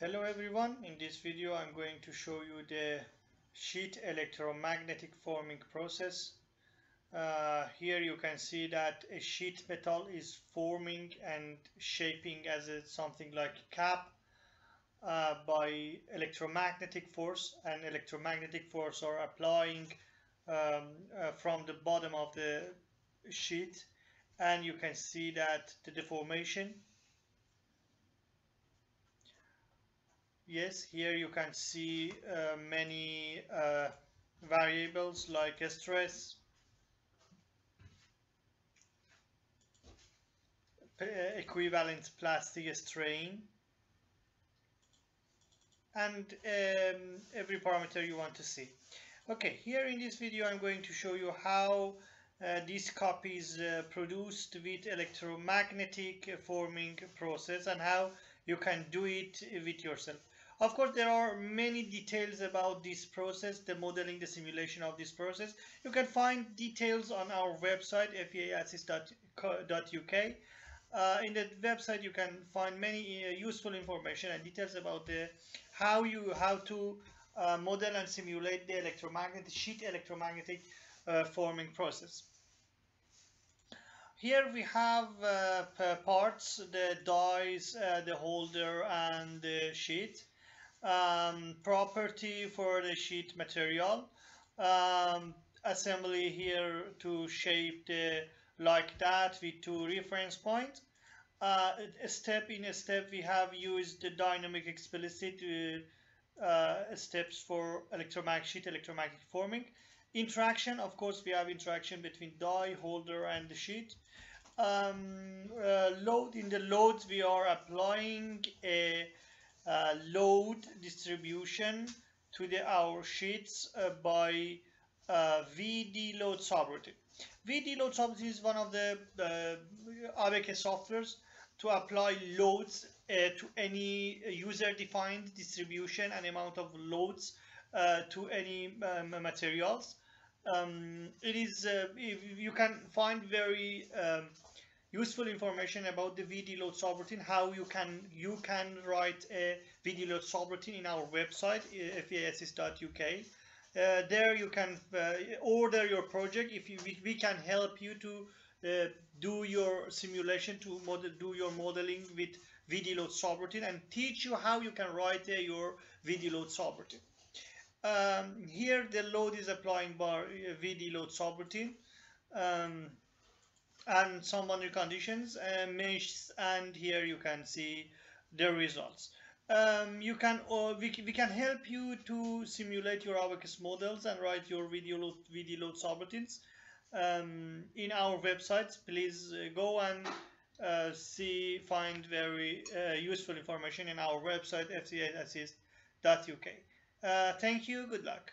Hello everyone, in this video I'm going to show you the sheet electromagnetic forming process. Uh, here you can see that a sheet metal is forming and shaping as a, something like a cap uh, by electromagnetic force and electromagnetic force are applying um, uh, from the bottom of the sheet and you can see that the deformation Yes, here you can see uh, many uh, variables like stress, equivalent plastic strain, and um, every parameter you want to see. Okay, here in this video I'm going to show you how uh, this copy is uh, produced with electromagnetic forming process and how you can do it with yourself. Of course, there are many details about this process, the modeling, the simulation of this process. You can find details on our website, feaassist.uk. Uh, in the website, you can find many uh, useful information and details about the how you how to uh, model and simulate the electromagnetic sheet electromagnetic uh, forming process. Here we have uh, parts, the dies, uh, the holder, and the sheet um, property for the sheet material. Um, assembly here to shape the like that with two reference points. Uh, step in a step we have used the dynamic explicit uh, uh, steps for electromagnetic sheet electromagnetic forming. Interaction of course we have interaction between die holder and the sheet. Um, uh, load in the loads we are applying a uh, load distribution to the our sheets uh, by uh, VD load subroutine. VD load subroutine is one of the uh, softwares to apply loads uh, to any user-defined distribution and amount of loads uh, to any um, materials. Um, it is you can find very um, useful information about the VD load subroutine, how you can you can write a VD load subroutine in our website, feaassist.uk. Uh, there you can uh, order your project if you, we, we can help you to uh, do your simulation to model do your modeling with VD load subroutine and teach you how you can write uh, your VD load subroutine. Um, here the load is applying by uh, VD load subroutine. Um, and some boundary conditions uh, mesh and here you can see the results. Um, you can or we, we can help you to simulate your ABAQUS models and write your VD load VD load subroutines. Um, in our website please uh, go and uh, see find very uh, useful information in our website feaassist.uk uh, thank you. Good luck